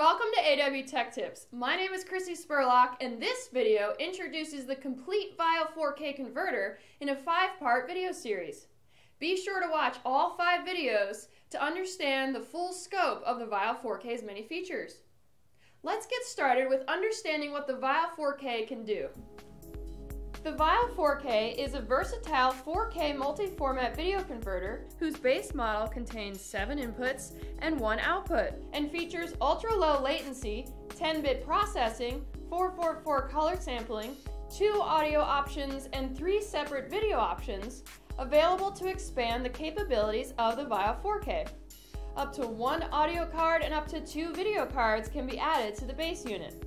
AW Tech Tips. My name is Chrissy Spurlock, and this video introduces the complete VIO 4K converter in a five-part video series. Be sure to watch all five videos to understand the full scope of the VIO 4K's many features. Let's get started with understanding what the VIO 4K can do. The VIO 4K is a versatile 4K multi-format video converter whose base model contains 7 inputs and 1 output and features ultra-low latency, 10-bit processing, 444 color sampling, 2 audio options, and 3 separate video options available to expand the capabilities of the VIO 4K. Up to one audio card and up to two video cards can be added to the base unit.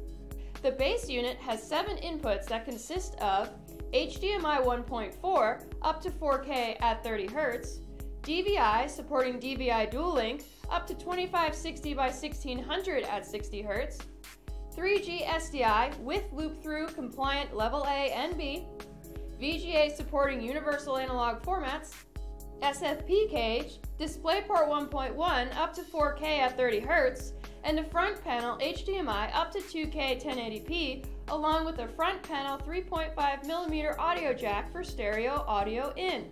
The base unit has seven inputs that consist of HDMI 1.4 up to 4K at 30 Hz, DVI supporting DVI dual link up to 2560 by 1600 at 60 Hz, 3G SDI with loop through compliant level A and B, VGA supporting universal analog formats, SFP cage, DisplayPort 1.1 up to 4K at 30 Hz, and a front panel HDMI up to 2K 1080p, along with a front panel 3.5mm audio jack for stereo audio in.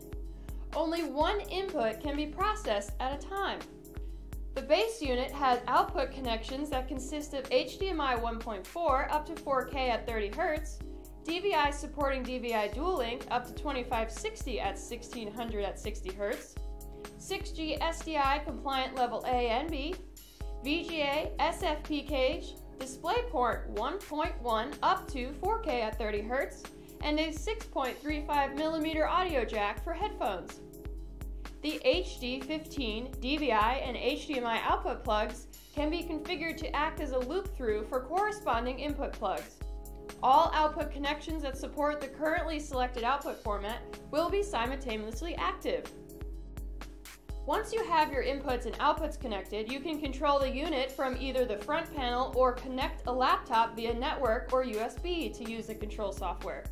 Only one input can be processed at a time. The base unit has output connections that consist of HDMI 1.4 up to 4K at 30 Hz, DVI supporting DVI dual link up to 2560 at 1600 at 60 Hz, 6G SDI compliant level A and B, VGA SFP cage, DisplayPort 1.1 up to 4K at 30 Hz, and a 6.35mm audio jack for headphones. The HD15, DVI, and HDMI output plugs can be configured to act as a loop-through for corresponding input plugs. All output connections that support the currently selected output format will be simultaneously active. Once you have your inputs and outputs connected, you can control the unit from either the front panel or connect a laptop via network or USB to use the control software.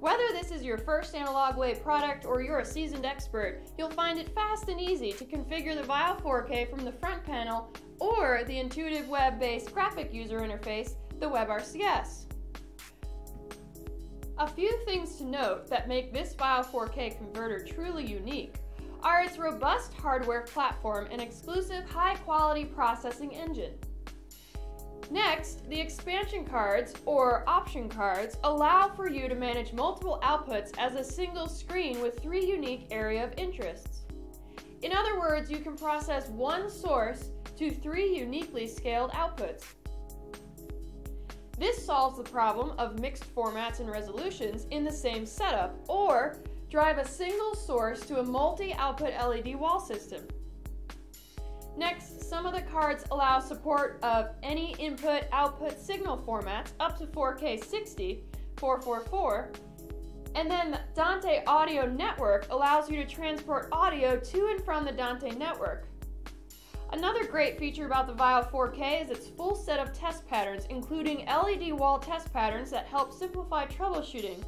Whether this is your first Analog Way product or you're a seasoned expert, you'll find it fast and easy to configure the VIO 4K from the front panel or the intuitive web-based graphic user interface, the WebRCS. A few things to note that make this VIO 4K converter truly unique are its robust hardware platform and exclusive high-quality processing engine. Next, the expansion cards, or option cards, allow for you to manage multiple outputs as a single screen with three unique area of interests. In other words, you can process one source to three uniquely scaled outputs. This solves the problem of mixed formats and resolutions in the same setup, or drive a single source to a multi-output LED wall system. Next, some of the cards allow support of any input-output signal formats up to 4K 60, 444, and then the Dante Audio Network allows you to transport audio to and from the Dante network. Another great feature about the VIO 4K is its full set of test patterns, including LED wall test patterns that help simplify troubleshooting.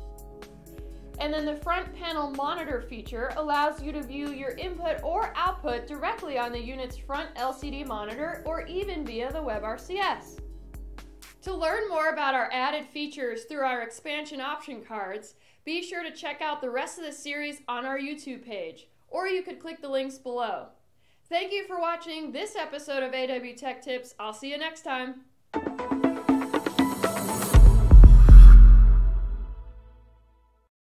And then the front panel monitor feature allows you to view your input or output directly on the unit's front LCD monitor or even via the WebRCS. To learn more about our added features through our expansion option cards, be sure to check out the rest of the series on our YouTube page, or you could click the links below. Thank you for watching this episode of AW Tech Tips. I'll see you next time.